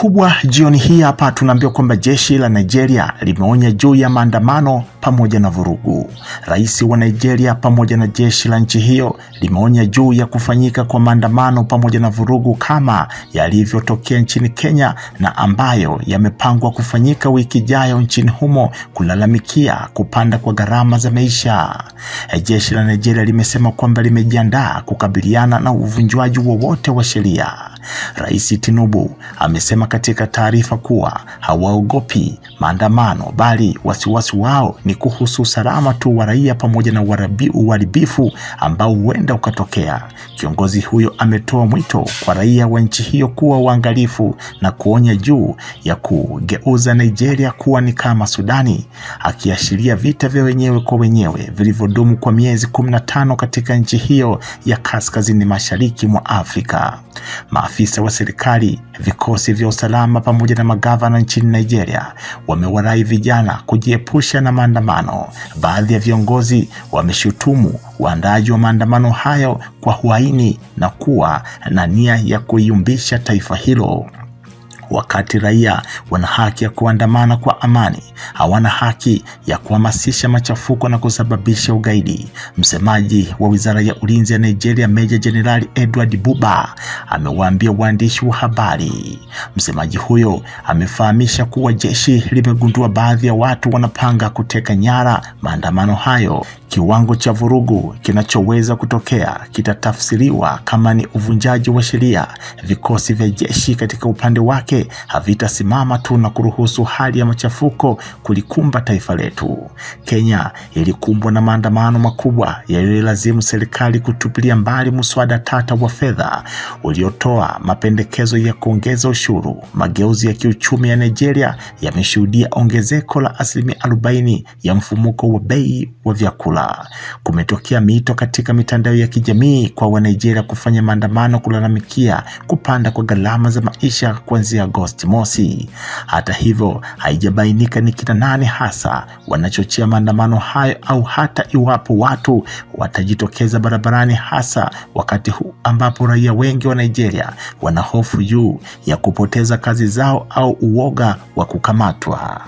kubwa jioni hii hapa tunaambiwa kwamba jeshi la Nigeria limeonya juu ya maandamano pamoja na vurugu. Rais wa Nigeria pamoja na jeshi la nchi hiyo limeonya juu ya kufanyika kwa maandamano pamoja na vurugu kama yalivyotokea nchini Kenya na ambayo yamepangwa kufanyika wiki ijayo nchini humo kulalamikia kupanda kwa gharama za maisha. Jeshi la Nigeria limesema kwamba limejiandaa kukabiliana na uvunjwaji wowote wa sheria. Rais Tinubu amesema katika taarifa kuwa hawaogopi maandamano bali wasiwasi wao ni kuhusu usalama tu wa raia pamoja na uharibifu ambao huenda ukatokea. Kiongozi huyo ametoa mwito kwa raia wa nchi hiyo kuwa waangalifu na kuonya juu ya kugeuza Nigeria kuwa ni kama Sudani, akiashiria vita vya wenyewe kwa wenyewe vilivyodumu kwa miezi 15 katika nchi hiyo ya kaskazini mashariki mwa Afrika. Maafisa wa serikali, vikosi vya usalama pamoja na magavana nchini Nigeria wamewarai vijana kujiepusha na maandamano. Baadhi ya viongozi wameshutumu waandaaji wa maandamano hayo kwa uhaini na kuwa na nia ya kuiumbisha taifa hilo. Wakati raia wana haki ya kuandamana kwa amani, hawana haki ya kuhamasisha machafuko na kusababisha ugaidi. Msemaji wa wizara ya ulinzi ya Nigeria, Meja Jenerali Edward Buba, amewaambia waandishi wa habari. Msemaji huyo amefahamisha kuwa jeshi limegundua baadhi ya watu wanapanga kuteka nyara maandamano hayo. Kiwango cha vurugu kinachoweza kutokea kitatafsiriwa kama ni uvunjaji wa sheria. Vikosi vya jeshi katika upande wake havitasimama tu na kuruhusu hali ya machafuko kulikumba taifa letu. Kenya ilikumbwa na maandamano makubwa yaliyolazimu serikali kutupilia mbali mswada tata wa fedha uliotoa mapendekezo ya kuongeza ushuru. Mageuzi ya kiuchumi ya Nigeria yameshuhudia ongezeko la asilimia 40 ya mfumuko wa bei wa vyakula. Kumetokea mito katika mitandao ya kijamii kwa Wanigeria kufanya maandamano kulalamikia kupanda kwa gharama za maisha kuanzia Agosti mosi. Hata hivyo, haijabainika ni kina nani hasa wanachochea maandamano hayo au hata iwapo watu watajitokeza barabarani, hasa wakati huu ambapo raia wengi wa Nigeria wana hofu juu ya kupoteza kazi zao au uoga wa kukamatwa.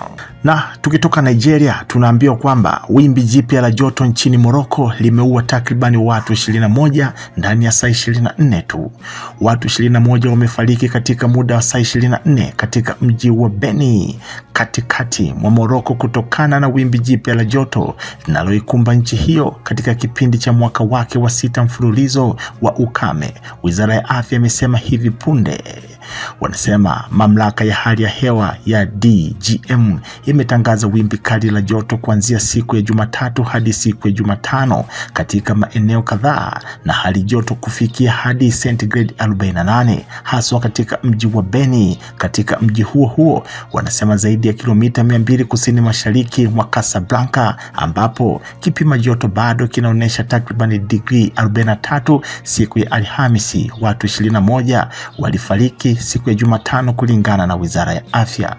Na tukitoka Nigeria tunaambiwa kwamba wimbi jipya la joto nchini Moroko limeua takribani watu 21 ndani ya saa 24 tu. Watu 21 wamefariki katika muda wa saa 24 katika mji wa Beni katikati mwa Moroko kutokana na wimbi jipya la joto linaloikumba nchi hiyo katika kipindi cha mwaka wake wa sita mfululizo wa ukame. Wizara ya afya imesema hivi punde. Wanasema mamlaka ya hali ya hewa ya DGM imetangaza wimbi kali la joto kuanzia siku ya Jumatatu hadi siku ya Jumatano katika maeneo kadhaa na hali joto kufikia hadi sentigredi 48 haswa katika mji wa Beni. Katika mji huo huo wanasema zaidi ya kilomita 200 kusini mashariki mwa Casablanca, ambapo kipima joto bado kinaonyesha takribani digrii 43 siku ya Alhamisi. Watu 21 walifariki siku ya Jumatano kulingana na wizara ya afya.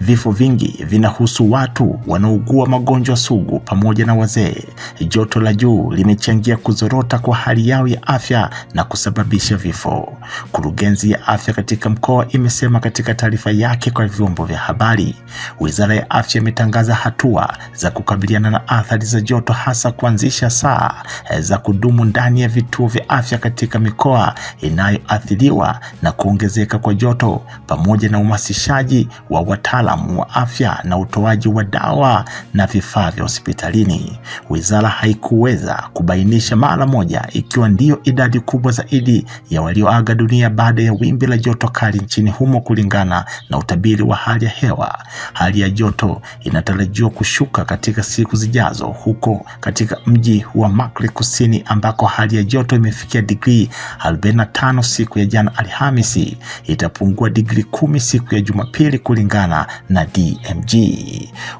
Vifo vingi vinahusu watu wanaougua magonjwa sugu pamoja na wazee. Joto la juu limechangia kuzorota kwa hali yao ya afya na kusababisha vifo. Kurugenzi ya afya katika mkoa imesema katika taarifa yake kwa vyombo vya habari. Wizara ya afya imetangaza hatua za kukabiliana na athari za joto, hasa kuanzisha saa za kudumu ndani ya vituo vya afya katika mikoa inayoathiriwa na kuongezeka kwa joto, pamoja na uhamasishaji wa wataalamu wa afya na utoaji wa dawa na vifaa vya hospitalini. Wizara haikuweza kubainisha mara moja ikiwa ndiyo idadi kubwa zaidi ya walioaga dunia baada ya wimbi la joto kali nchini humo, kulingana na utabiri wa hali ya hewa. Hali ya joto inatarajiwa kushuka katika siku zijazo, huko katika mji wa Makle kusini, ambako hali ya joto imefikia digrii 45 siku ya jana Alhamisi, itapungua digrii kumi siku ya Jumapili kulingana na DMG.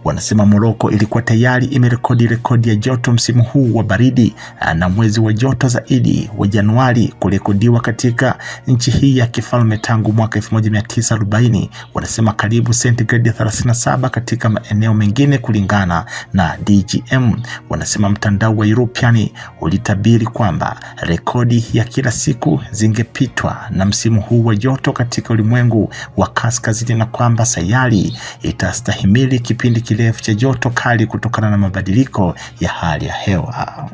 Wanasema Moroko ilikuwa tayari imerekodi rekodi ya joto msimu huu wa baridi na mwezi wa joto zaidi wa Januari kurekodiwa katika nchi hii ya kifalme tangu mwaka 1940. Wanasema karibu sentigredi 37 katika maeneo mengine kulingana na DGM. Wanasema mtandao wa European ulitabiri kwamba rekodi ya kila siku zingepitwa na msimu huu wa joto katika ulimwengu wa kaskazini na kwamba sayari itastahimili kipindi kirefu cha joto kali kutokana na mabadiliko ya hali ya hewa.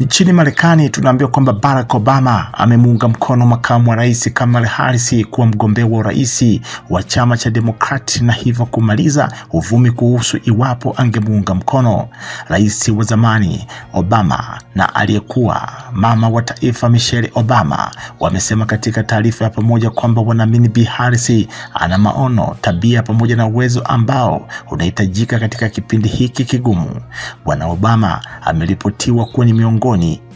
Nchini Marekani tunaambiwa kwamba Barack Obama amemuunga mkono makamu wa rais Kamala Harris kuwa mgombea wa urais wa chama cha Demokrat na hivyo kumaliza uvumi kuhusu iwapo angemuunga mkono rais wa zamani Obama na aliyekuwa mama wa taifa Michelle Obama. Wamesema katika taarifa ya pamoja kwamba wanaamini Bi Harris ana maono, tabia pamoja na uwezo ambao unahitajika katika kipindi hiki kigumu. Bwana Obama ameripotiwa kuwa ni miongoni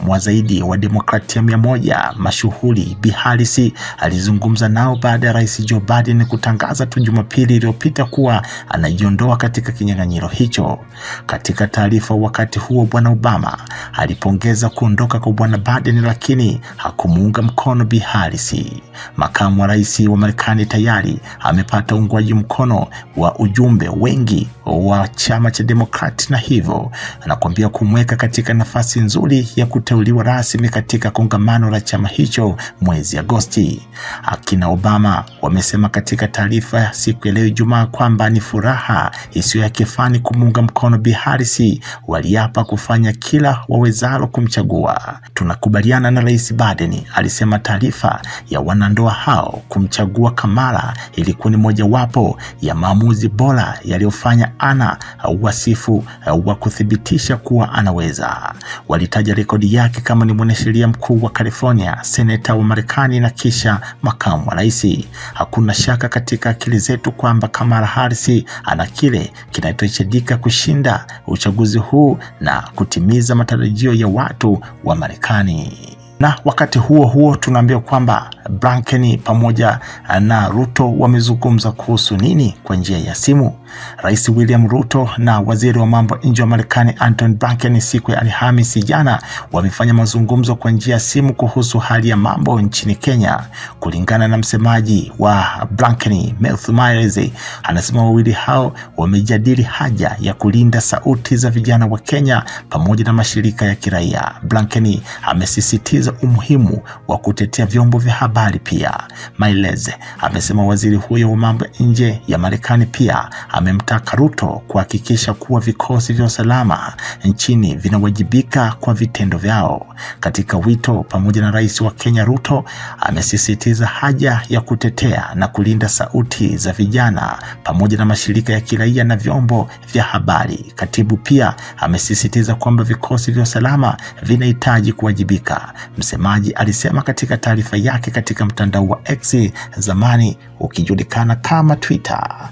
mwa zaidi wa demokratia mia moja mashuhuri. Bi Harris alizungumza nao baada ya rais Joe Biden kutangaza tu Jumapili iliyopita kuwa anajiondoa katika kinyang'anyiro hicho. Katika taarifa wakati huo, bwana Obama alipongeza kuondoka kwa bwana Biden, lakini hakumuunga mkono Bi Harris. Makamu wa rais wa Marekani tayari amepata uungwaji mkono wa ujumbe wengi wa chama cha Demokrati na hivyo anakuambia kumweka katika nafasi nzuri ya kuteuliwa rasmi katika kongamano la chama hicho mwezi Agosti. Akina Obama wamesema katika taarifa siku ya leo Ijumaa kwamba ni furaha isiyo ya kifani kumuunga mkono Bi Harris. Waliapa kufanya kila wawezalo kumchagua. Tunakubaliana na Rais Biden, alisema taarifa ya wanandoa hao. Kumchagua Kamala ilikuwa ni mojawapo ya maamuzi bora yaliyofanya ana wasifu wa kuthibitisha kuwa anaweza. Walitaja rekodi yake kama ni mwanasheria mkuu wa California, seneta wa Marekani na kisha makamu wa rais. Hakuna shaka katika akili zetu kwamba Kamala Harris ana kile kinachohitajika kushinda uchaguzi huu na kutimiza matarajio ya watu wa Marekani na wakati huo huo tunaambiwa kwamba Blinken pamoja na Ruto wamezungumza kuhusu nini kwa njia ya simu. Rais William Ruto na waziri wa mambo nje wa Marekani Anton Blinken siku ya Alhamisi jana wamefanya mazungumzo kwa njia ya simu kuhusu hali ya mambo nchini Kenya. Kulingana na msemaji wa Blinken, Matthew Miles, anasema wawili hao wamejadili haja ya kulinda sauti za vijana wa Kenya pamoja na mashirika ya kiraia. Blinken amesisitiza umuhimu wa kutetea vyombo vya habari pia. Maeleze amesema waziri huyo wa mambo ya nje ya Marekani pia amemtaka Ruto kuhakikisha kuwa vikosi vya usalama nchini vinawajibika kwa vitendo vyao. Katika wito pamoja na rais wa Kenya, Ruto amesisitiza haja ya kutetea na kulinda sauti za vijana pamoja na mashirika ya kiraia na vyombo vya habari. Katibu pia amesisitiza kwamba vikosi vya usalama vinahitaji kuwajibika. Msemaji alisema katika taarifa yake katika mtandao wa X zamani ukijulikana kama Twitter.